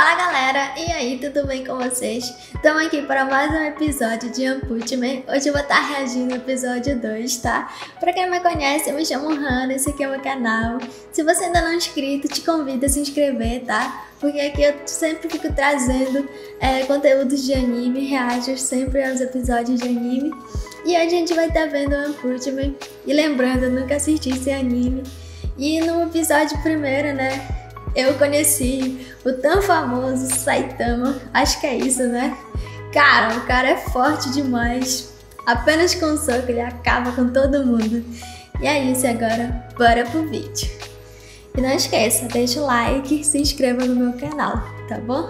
Fala galera, e aí, tudo bem com vocês? Estamos aqui para mais um episódio de Amputman. Hoje eu vou estar reagindo ao episódio 2, tá? Pra quem me conhece, eu me chamo Hannah, esse aqui é o meu canal. Se você ainda não é inscrito, te convido a se inscrever, tá? Porque aqui eu sempre fico trazendo é, conteúdos de anime, reajo sempre aos episódios de anime. E hoje a gente vai estar vendo Amputman. E lembrando, eu nunca assisti esse anime. E no episódio primeiro, né? Eu conheci o tão famoso Saitama, acho que é isso, né? Cara, o cara é forte demais. Apenas com um soco ele acaba com todo mundo. E é isso agora, bora pro vídeo. E não esqueça, deixa o like e se inscreva no meu canal, tá bom?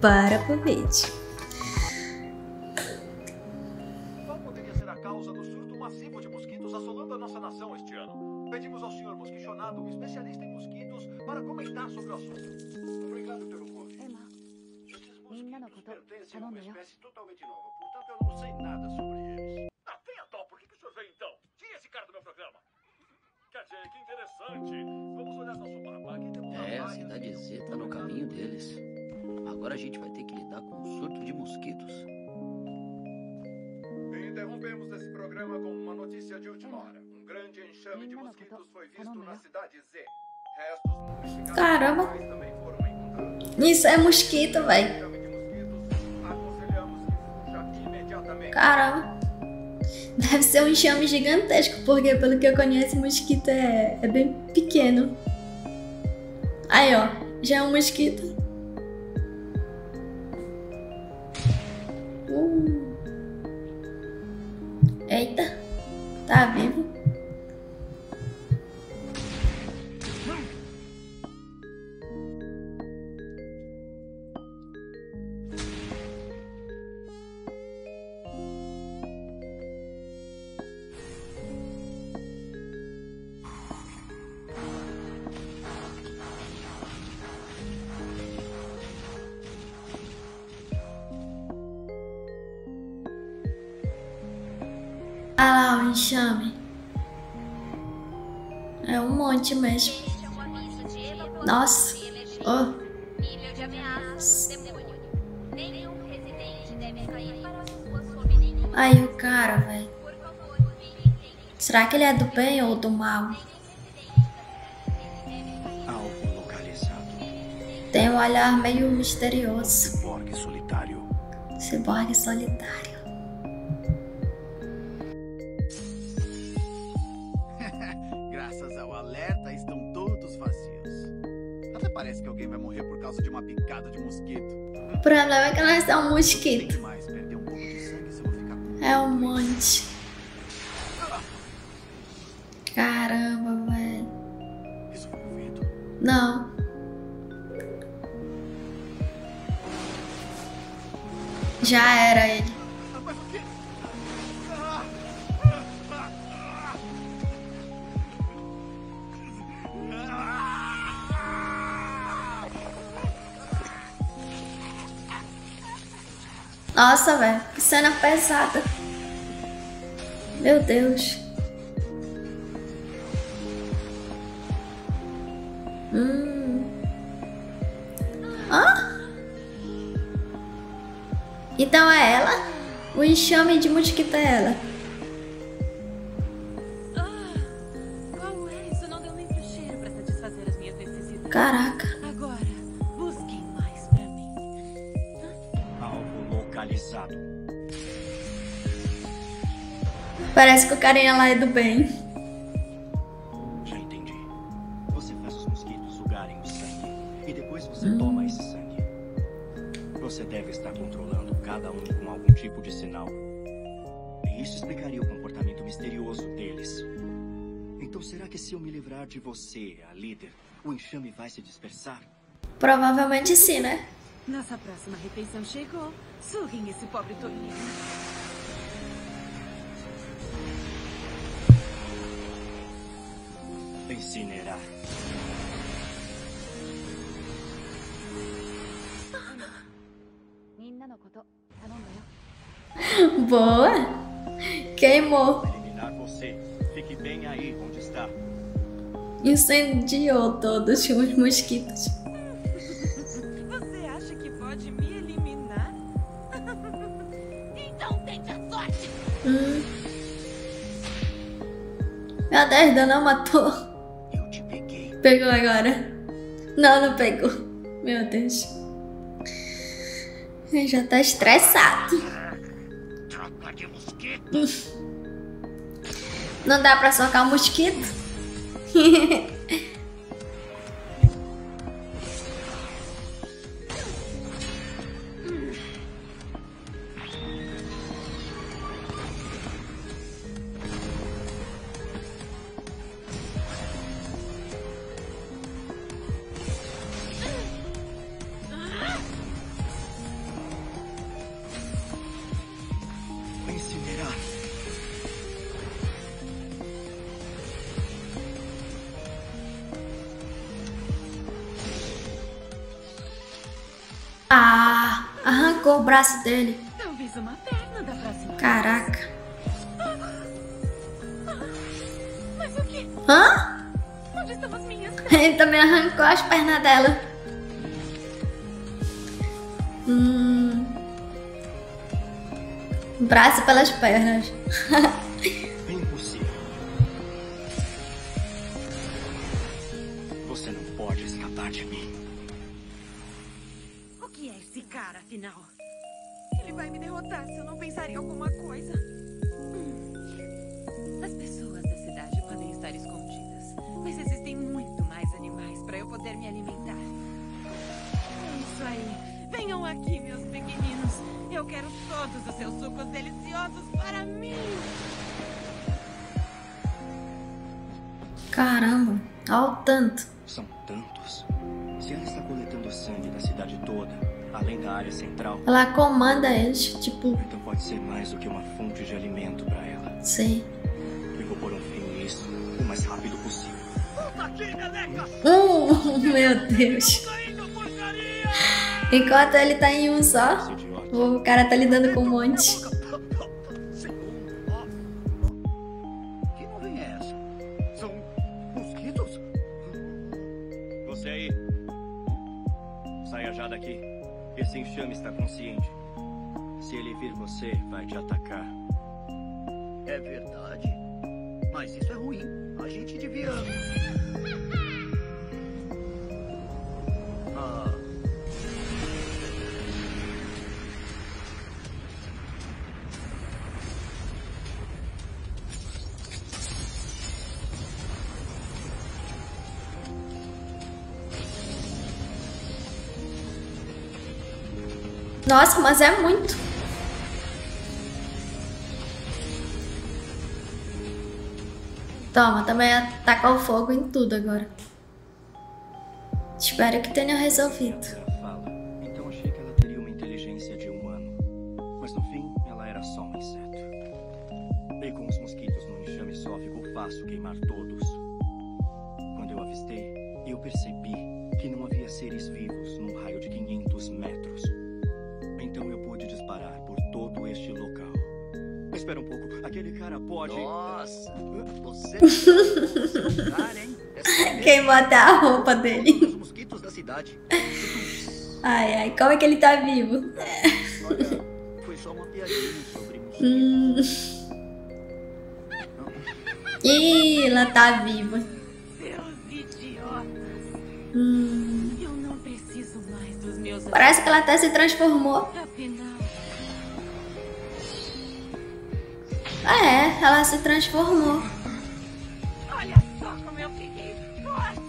Bora pro vídeo. Caramba. Isso é mosquito, velho. Caramba. Deve ser um enxame gigantesco, porque pelo que eu conheço, mosquito é, é bem pequeno. Aí, ó, já é um mosquito. Enxame. É um monte mesmo. Nossa. Oh. Aí o cara, velho. Será que ele é do bem ou do mal? Tem um olhar meio misterioso. Borg solitário. Ciborgue solitário. Ao alerta, estão todos vazios. Até parece que alguém vai morrer por causa de uma picada de mosquito. O problema é que nós é um mosquito. Perder um pouco de sangue se eu vou ficar com É um monte. Caramba, velho. Isso foi um vento. Não. Já era ele. Nossa, velho. Que cena pesada. Meu Deus. Hum. Então é ela? O enxame de mosquito é ela. Parece que o carinha lá é do bem. Já entendi. Você faz os mosquitos sugarem o sangue. E depois você toma esse sangue. Você deve estar controlando cada um com algum tipo de sinal. E isso explicaria o comportamento misterioso deles. Então será que se eu me livrar de você, a líder, o enxame vai se dispersar? Provavelmente sim, né? Nossa próxima refeição chegou. Surrem esse pobre tolinho. Incinerar. Boa. Queimou. Eliminar você. Fique bem aí onde está. Incendiou todos os mosquitos. Você acha que pode me eliminar? Então tente a sorte. Hum. Meu Deus, Dana matou. Pegou agora. Não, não pegou. Meu Deus. Ele já tá estressado. Não dá pra socar o mosquito? Ah, arrancou o braço dele. Talvez uma perna da próxima. Caraca. Mas o que? Hã? Onde estão as minhas? Ele também arrancou as pernas dela. Hum. Braço pelas pernas. eu não pensar em alguma coisa. Hum. As pessoas da cidade podem estar escondidas, mas existem muito mais animais para eu poder me alimentar. É isso aí. Venham aqui, meus pequeninos. Eu quero todos os seus sucos deliciosos para mim. Caramba, olha o tanto. São tantos. Se ela está coletando sangue da cidade toda, além da área central, Ela comanda eles, tipo, então pode ser mais do que uma fonte de alimento para ela. sei. Eu vou pôr um fim nisso o mais rápido possível. Hum, meu Deus. Tá! Enquanto ele tá em um só, o cara tá lidando com um monte. Esse enxame está consciente. Se ele vir você, vai te atacar. É verdade. Mas isso é ruim. A gente devia. Ah. Nossa, mas é muito. Toma, também ataca o fogo em tudo agora. Espero que tenha resolvido. Então achei que ela teria uma inteligência de no fim, ela era só um inseto. Com os mosquitos enxame só, ficou fácil queimar todos. Aquele cara pode. Nossa, você é. Queimou até a roupa dele. Os mosquitos da cidade. Ai, ai, como é que ele tá vivo? Olha, foi só uma piadinha sobre mosquitos. Hum. Ih, ela tá viva. Seus idiotas. Hum. Eu não preciso mais dos meus Parece que ela até se transformou. É, ela se transformou. olha só como eu fiquei forte.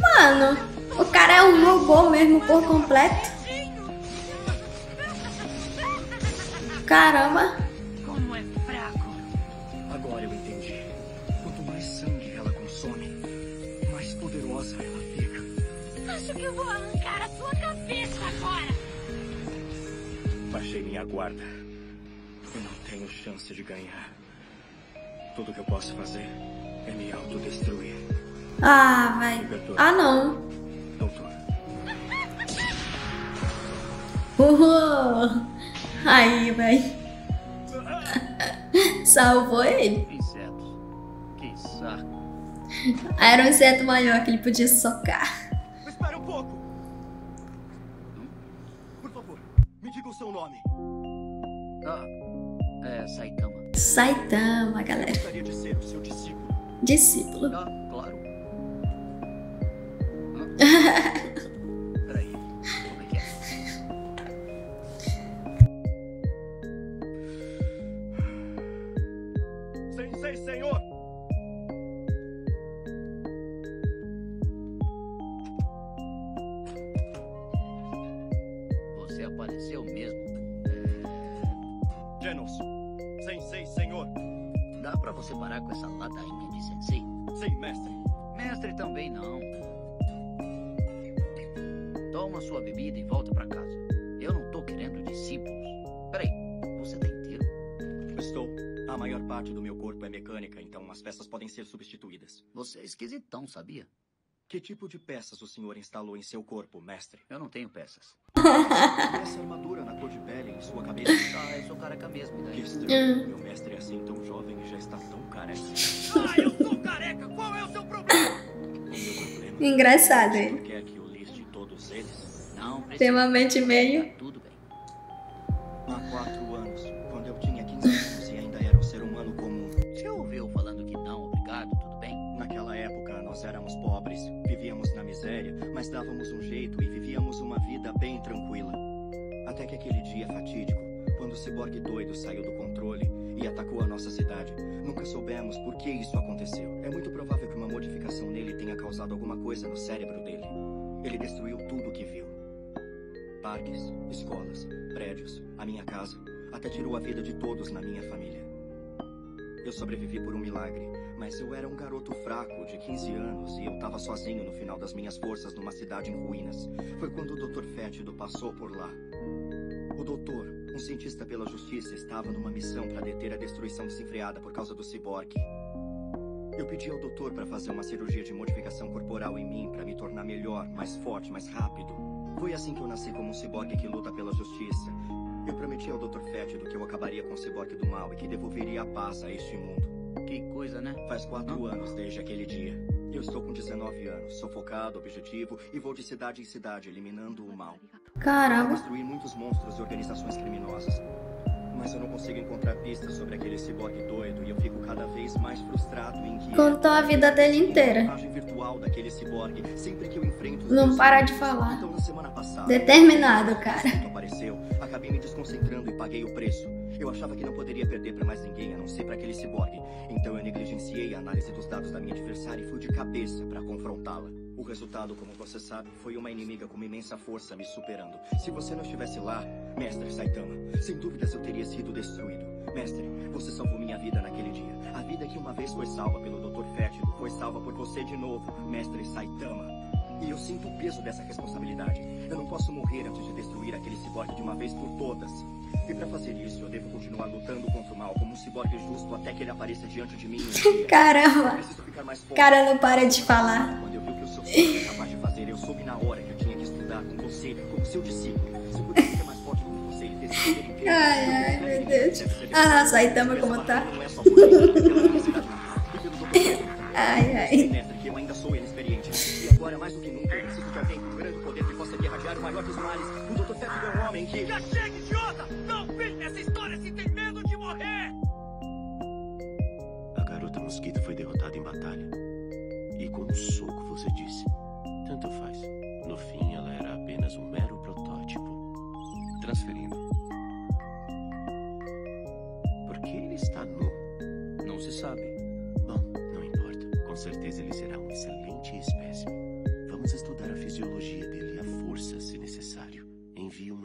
Mano, o cara é um robô mesmo por completo. Caramba. Como é fraco. Agora eu entendi. Quanto mais sangue ela consome, mais poderosa ela fica. Acho que eu vou arrancar a sua cabeça agora. Baixei minha guarda. Eu não tenho chance de ganhar. Tudo que eu posso fazer é me autodestruir. Ah, vai. Ah, não. doutor. Uhul! Aí, véi. Salvou ele. Insetos. Que saco. Era um inseto maior que ele podia socar. Espera um pouco! Por favor, me diga o seu nome. Ah, é Saitama. Saitama, galera. Gostaria de ser o seu discípulo. Discípulo. Ah, claro. Ah. de sensei? Sim, mestre. Mestre também não. Toma sua bebida e volta pra casa. Eu não tô querendo discípulos. Peraí, você tá inteiro? Estou. A maior parte do meu corpo é mecânica, então as peças podem ser substituídas. Você é esquisitão, sabia? Que tipo de peças o senhor instalou em seu corpo, mestre? Eu não tenho peças. Essa armadura na cor de pele em sua cabeça? Ah, eu sou cara cabeça, me Que estranho. Meu mestre é assim tão jovem e já está tão careca. Ah, eu sou careca! Qual é o seu problema? O meu problema Engraçado é ele. que quer que eu liste todos eles? Não, precisa. Tem uma mente meio. Tá tudo bem. Há quatro anos, nós éramos pobres, vivíamos na miséria, mas dávamos um jeito e vivíamos uma vida bem tranquila. Até que aquele dia fatídico, quando o ciborgue doido saiu do controle e atacou a nossa cidade. Nunca soubemos por que isso aconteceu. É muito provável que uma modificação nele tenha causado alguma coisa no cérebro dele. Ele destruiu tudo o que viu. Parques, escolas, prédios, a minha casa, até tirou a vida de todos na minha família. Eu sobrevivi por um milagre, mas eu era um garoto fraco de 15 anos e eu tava sozinho no final das minhas forças numa cidade em ruínas. Foi quando o Dr. Fétido passou por lá. O doutor, um cientista pela justiça, estava numa missão para deter a destruição desenfreada por causa do ciborgue. Eu pedi ao doutor para fazer uma cirurgia de modificação corporal em mim para me tornar melhor, mais forte, mais rápido. Foi assim que eu nasci como um ciborgue que luta pela justiça. Eu prometi ao Dr. Fétido que eu acabaria com o ciborgue do mal e que devolveria a paz a este mundo. Que coisa, né? Faz quatro anos desde aquele dia. Eu estou com 19 anos, sou focado, objetivo e vou de cidade em cidade eliminando o mal. Caramba. Destruir muitos monstros e organizações criminosas. Mas eu não consigo encontrar pistas sobre aquele ciborgue doido e eu fico cada vez mais frustrado em que Contou a vida dele inteira. Não para de falar. Então na semana passada, Determinado, cara. apareceu, acabei me desconcentrando e paguei o preço. Eu achava que não poderia perder para mais ninguém, a não ser para aquele ciborgue. Então eu negligenciei a análise dos dados da minha adversária e fui de cabeça para confrontá-la. O resultado, como você sabe, foi uma inimiga com uma imensa força me superando. Se você não estivesse lá, mestre Saitama, sem dúvidas eu teria sido destruído. Mestre, você salvou minha vida naquele dia. A vida que uma vez foi salva pelo Dr. Fétido foi salva por você de novo, mestre Saitama. E eu sinto o peso dessa responsabilidade. Eu não posso morrer antes de destruir aquele ciborgue de uma vez por todas. E para fazer isso, eu devo continuar lutando contra o mal como um ciborgue justo até que ele apareça diante de mim. Caramba. O cara não para de falar. Quando eu vi o que o seu filho era capaz de fazer, eu soube na hora que eu tinha que estudar com você, como seu discípulo. Se eu pudesse ser mais Ai, ai, meu Deus. Ah, Saitama como tá. É. Ai, ai. Agora, mais do que nunca, preciso de alguém com grande poder que possa o maior dos males. O Dr. É um homem que... Já chega,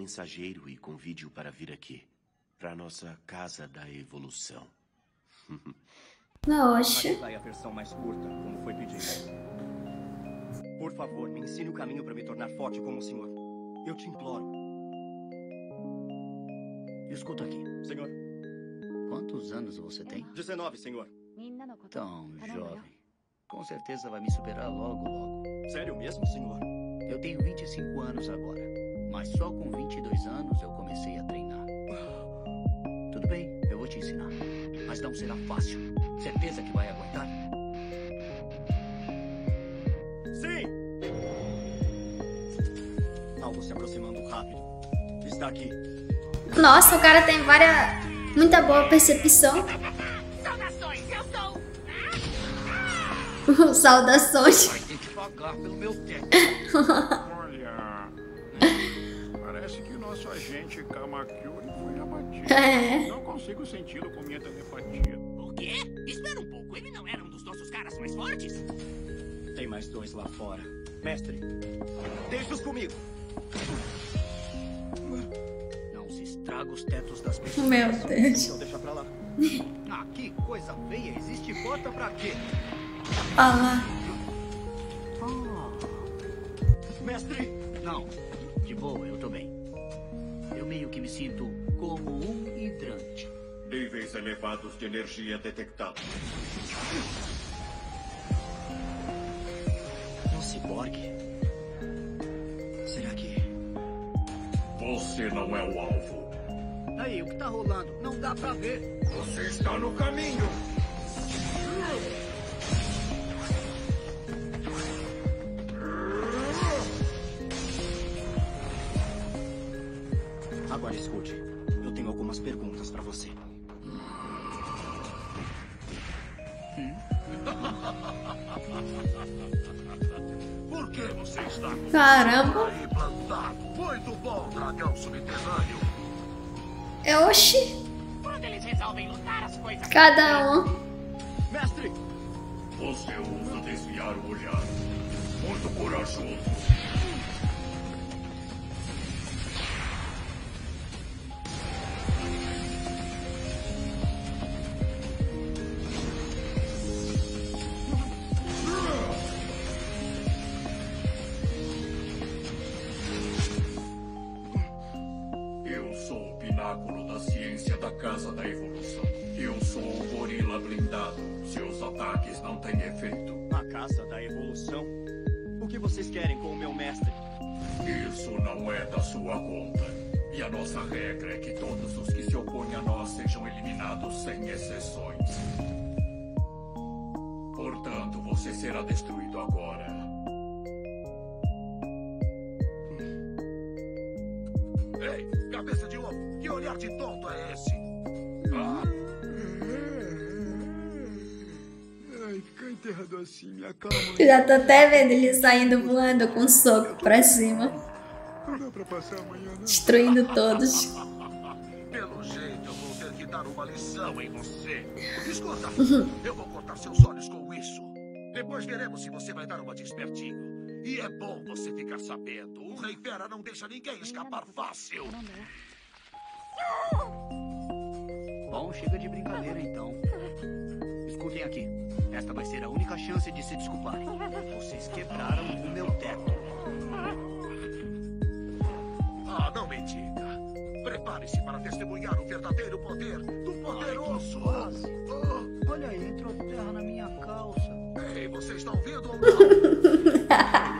mensageiro e convide-o para vir aqui. Para nossa casa da evolução. Vai a versão mais curta, como foi pedido. Por favor, me ensine o caminho para me tornar forte como o senhor. Eu te imploro. Escuta aqui. Senhor, Quantos anos você tem? 19, senhor. Tão jovem. Com certeza vai me superar logo, logo. Sério mesmo, senhor? Eu tenho 25 anos agora, mas só com 22 anos eu comecei a treinar. Tudo bem, eu vou te ensinar, mas não será fácil. Certeza que vai aguentar? Sim! Algo se aproximando rápido. Está aqui. Nossa, o cara tem várias. Muita boa percepção. Saudações, eu sou. Saudações. Vai ter que pagar pelo meu tempo. Nosso agente Kamakuri foi abatido. É. Não consigo senti-lo com minha telepatia. O quê? Espera um pouco, ele não era um dos nossos caras mais fortes? Tem mais dois lá fora. Mestre, deixa-os comigo. Não se estraga os tetos das pessoas. Meu Deus. Então deixa pra lá. Ah, que coisa feia. Existe porta pra quê? Olha lá. Mestre! Não, de boa, eu tô bem. Que me sinto como um hidrante. Níveis elevados de energia detectados. Um ciborgue? Será que. Você não é o alvo. Aí, o que tá rolando? Não dá pra ver. Você está no caminho. Muito bom, dragão subterrâneo. É oxi. Quando eles resolvem lutar, as coisas. Cada um. Mestre! Você usa desviar o olhar. Muito corajoso. Com o meu mestre? Isso não é da sua conta. E a nossa regra é que todos os que se opõem a nós sejam eliminados sem exceções. Portanto, você será destruído agora. Já tô até vendo ele saindo voando com um soco pra cima. Não dá pra passar amanhã, não. Destruindo todos. pelo jeito eu vou ter que dar uma lição em você. Escuta, eu vou cortar seus olhos com isso. Depois veremos se você vai dar uma de espertinho. E é bom você ficar sabendo. O Rei Fera não deixa ninguém escapar fácil. Bom, chega de brincadeira então. Escutem aqui. Esta vai ser a única chance de se desculparem. Vocês quebraram o meu teto. Ah, não me diga. Prepare-se para testemunhar o verdadeiro poder do poderoso. Ah, Olha aí, entrou terra na minha calça. ei, você está ouvindo ou não?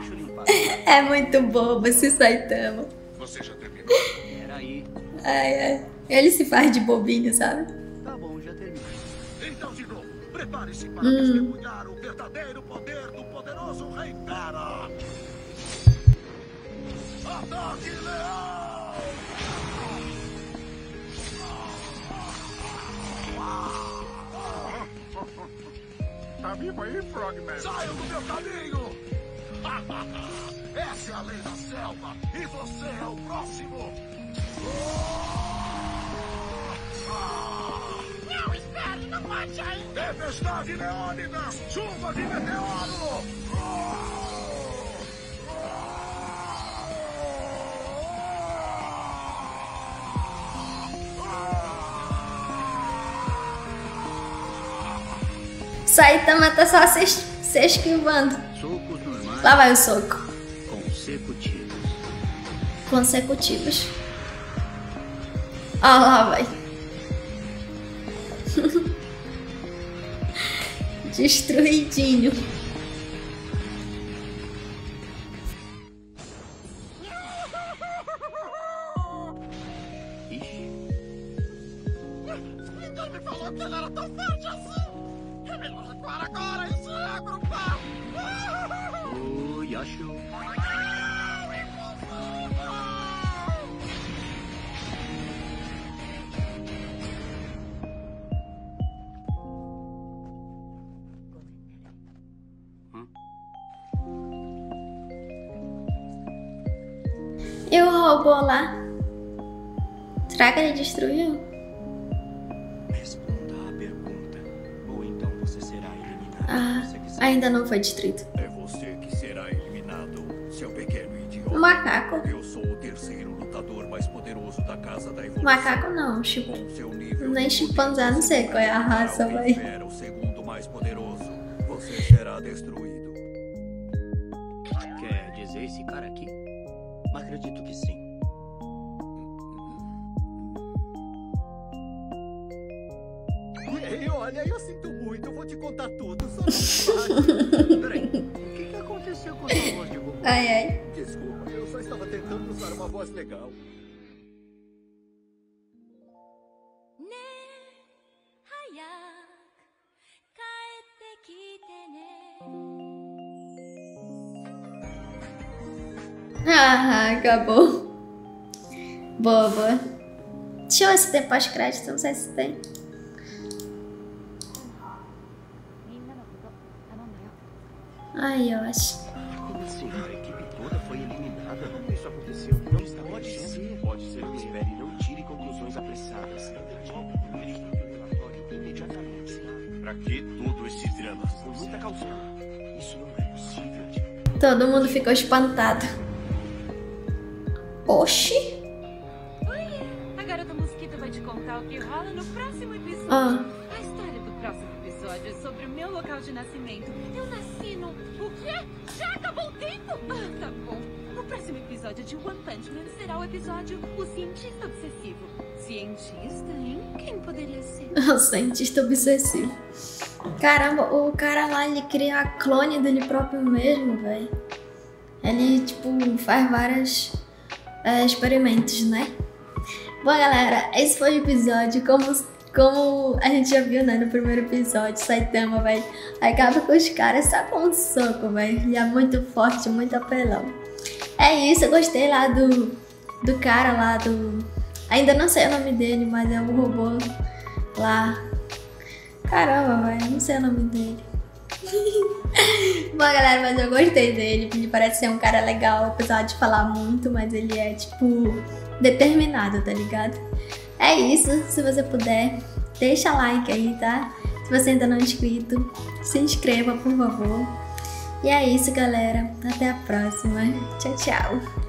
Deixa eu limpar. É muito bobo esse Saitama. Você já terminou? Peraí. Ai, ai. Ele se faz de bobinho, sabe? Prepare-se para Hum. testemunhar o verdadeiro poder do poderoso Rei Fera. Ataque leal! Tá vivo aí, Frogman? Saiam do meu caminho! Essa é a lei da selva e você é o próximo! Não, pode ainda. Tempestade leônida! Chuva de meteoro! Saitama tá só se, se esquivando. Lá vai o soco. consecutivos. Consecutivos. Ó lá, vai. Destruidinho. E o robô lá? Será que ele destruiu? Responda à pergunta. Ou então você será eliminado. Ah, ainda não foi destruído. É você que será eliminado, seu pequeno idiota. O macaco? Eu sou o terceiro lutador mais poderoso da Casa da Evolução. Macaco não, tipo. Com seu nível Nem chimpanzé, não sei qual é a raça, vai. tiver o segundo mais poderoso, você será destruído. Quer dizer esse cara aqui? Acredito que sim. Ei, olha, eu sinto muito, eu vou te contar tudo. Só. Peraí, o que, que aconteceu com a sua voz de robô? Ai, ai. Desculpa, eu só estava tentando usar uma voz legal. Ah, acabou. Boba. Deixa eu ver se tem pós-crédito, não sei se tem. Ai, eu acho. A equipe toda foi eliminada? Isso aconteceu? Não está pode ser. Pode ser. Espere, não tire conclusões apressadas. Imediatamente. Pra que todo esse drama? Com muita. Isso não é possível. Todo mundo ficou espantado. Oxi. A garota mosquita vai te contar o que rola no próximo episódio. Ah. A história do próximo episódio é sobre o meu local de nascimento. Eu nasci no. O quê? Já acabou o tempo? Ah, tá bom. O próximo episódio de One Punch Man será o episódio O Cientista Obsessivo. Cientista, hein? Quem poderia ser? O cientista obsessivo. Caramba, o cara lá, ele cria a clone dele próprio mesmo, velho. Ele, tipo, faz vários é, experimentos, né? Bom, galera, esse foi o episódio. Como, como a gente já viu, né, no primeiro episódio, Saitama, velho, acaba com os caras só com um soco, velho. Ele é muito forte, muito apelão. É isso, eu gostei lá do, do cara lá, do... Ainda não sei o nome dele, mas é o robô lá. Caramba, velho, não sei o nome dele. Bom, galera, mas eu gostei dele. Ele parece ser um cara legal, apesar de falar muito, mas ele é, tipo, determinado, tá ligado? É isso. Se você puder, deixa like aí, tá? Se você ainda não é inscrito, se inscreva, por favor. E é isso, galera. Até a próxima. Tchau, tchau.